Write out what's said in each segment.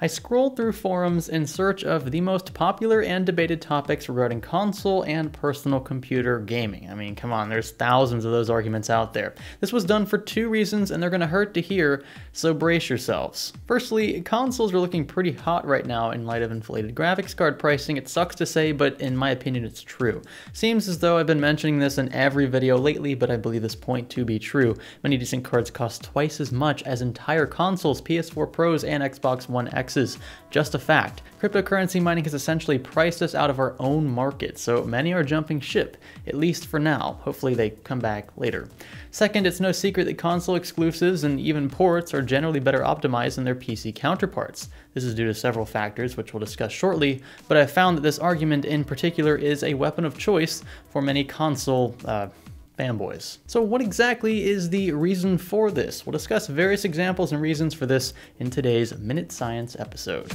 I scrolled through forums in search of the most popular and debated topics regarding console and personal computer gaming. I mean, come on, there's thousands of those arguments out there. This was done for two reasons, and they're gonna hurt to hear, so brace yourselves. Firstly, consoles are looking pretty hot right now in light of inflated graphics card pricing. It sucks to say, but in my opinion, it's true. Seems as though I've been mentioning this in every video lately, but I believe this point to be true. Many decent cards cost twice as much as entire consoles, PS4 Pros, and Xbox One X X's. Just a fact. Cryptocurrency mining has essentially priced us out of our own market, so many are jumping ship, at least for now. Hopefully they come back later. Second, it's no secret that console exclusives and even ports are generally better optimized than their PC counterparts. This is due to several factors, which we'll discuss shortly, but I've found that this argument in particular is a weapon of choice for many console uh, fanboys. So what exactly is the reason for this? We'll discuss various examples and reasons for this in today's Minute Science episode.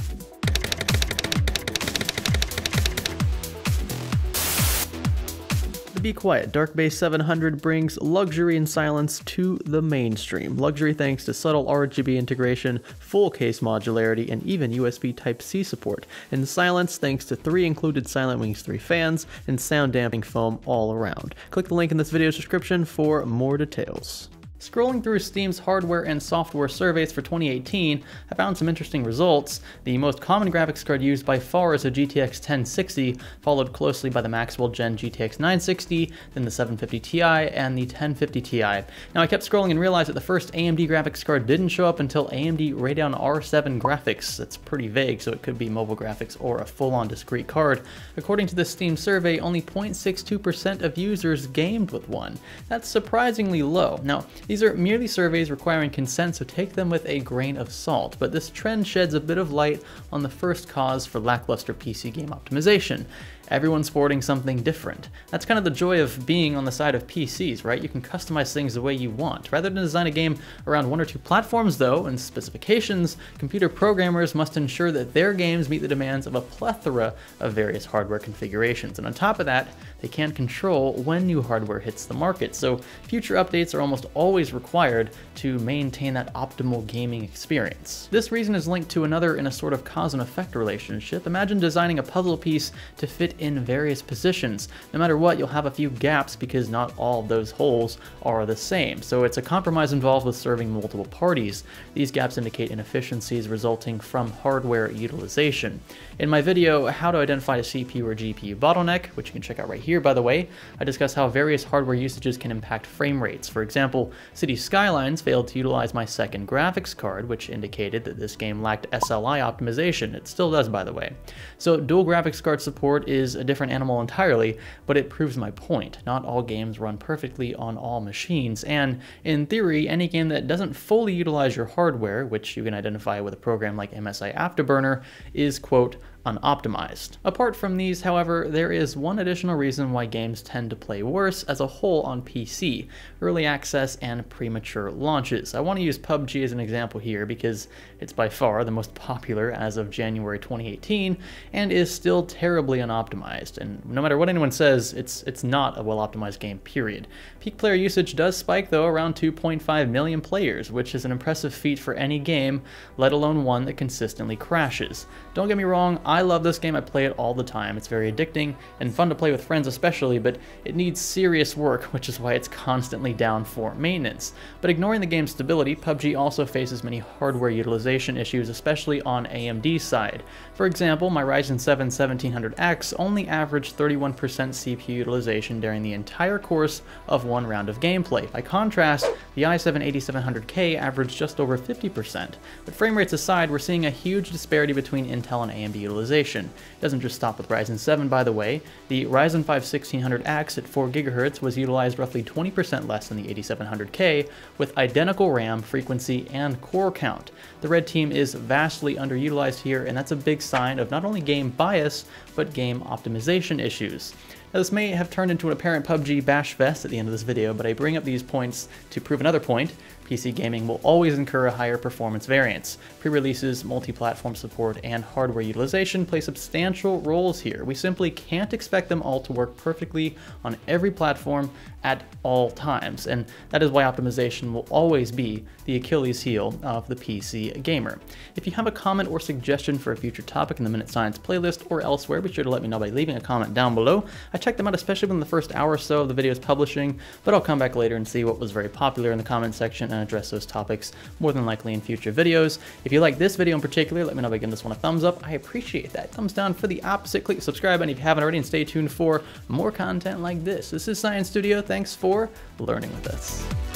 Be Quiet, Dark Base 700 brings luxury and silence to the mainstream. Luxury thanks to subtle RGB integration, full case modularity, and even USB Type-C support. And silence thanks to three included Silent Wings 3 fans and sound damping foam all around. Click the link in this video's description for more details. Scrolling through Steam's hardware and software surveys for 2018, I found some interesting results. The most common graphics card used by far is a GTX 1060, followed closely by the Maxwell Gen GTX 960, then the 750 Ti, and the 1050 Ti. Now I kept scrolling and realized that the first AMD graphics card didn't show up until AMD Radeon R7 graphics. That's pretty vague, so it could be mobile graphics or a full-on discrete card. According to the Steam survey, only 0.62% of users gamed with one. That's surprisingly low. Now, these are merely surveys requiring consent, so take them with a grain of salt, but this trend sheds a bit of light on the first cause for lackluster PC game optimization. Everyone's sporting something different. That's kind of the joy of being on the side of PCs, right? You can customize things the way you want. Rather than design a game around one or two platforms though, and specifications, computer programmers must ensure that their games meet the demands of a plethora of various hardware configurations. And on top of that, they can't control when new hardware hits the market, so future updates are almost always required to maintain that optimal gaming experience. This reason is linked to another in a sort of cause and effect relationship. Imagine designing a puzzle piece to fit in various positions. No matter what, you'll have a few gaps because not all of those holes are the same. So it's a compromise involved with serving multiple parties. These gaps indicate inefficiencies resulting from hardware utilization. In my video, How to Identify a CPU or GPU Bottleneck, which you can check out right here by the way, I discuss how various hardware usages can impact frame rates. For example, Cities Skylines failed to utilize my second graphics card, which indicated that this game lacked SLI optimization. It still does, by the way. So dual graphics card support is is a different animal entirely, but it proves my point. Not all games run perfectly on all machines, and in theory, any game that doesn't fully utilize your hardware, which you can identify with a program like MSI Afterburner, is, quote, unoptimized. Apart from these, however, there is one additional reason why games tend to play worse as a whole on PC, early access and premature launches. I want to use PUBG as an example here because it's by far the most popular as of January 2018 and is still terribly unoptimized. And no matter what anyone says, it's it's not a well-optimized game, period. Peak player usage does spike though around 2.5 million players, which is an impressive feat for any game, let alone one that consistently crashes. Don't get me wrong, love this game, I play it all the time. It's very addicting and fun to play with friends especially, but it needs serious work, which is why it's constantly down for maintenance. But ignoring the game's stability, PUBG also faces many hardware utilization issues, especially on AMD's side. For example, my Ryzen 7 1700X only averaged 31% CPU utilization during the entire course of one round of gameplay. By contrast, the i7 8700K averaged just over 50%. But frame rates aside, we're seeing a huge disparity between Intel and AMD utilization utilization. It doesn't just stop with Ryzen 7, by the way. The Ryzen 5 1600X at 4 GHz was utilized roughly 20% less than the 8700K, with identical RAM, frequency, and core count. The red team is vastly underutilized here, and that's a big sign of not only game bias, but game optimization issues. Now this may have turned into an apparent PUBG bash fest at the end of this video, but I bring up these points to prove another point. PC gaming will always incur a higher performance variance. Pre-releases, multi-platform support, and hardware utilization play substantial roles here. We simply can't expect them all to work perfectly on every platform at all times, and that is why optimization will always be the Achilles heel of the PC gamer. If you have a comment or suggestion for a future topic in the Minute Science playlist or elsewhere, be sure to let me know by leaving a comment down below. I check them out especially when the first hour or so of the video is publishing, but I'll come back later and see what was very popular in the comment section and address those topics more than likely in future videos. If you like this video in particular, let me know by giving this one a thumbs up. I appreciate that. Thumbs down for the opposite, click subscribe, and if you haven't already, and stay tuned for more content like this. This is Science Studio. Thanks for learning with us.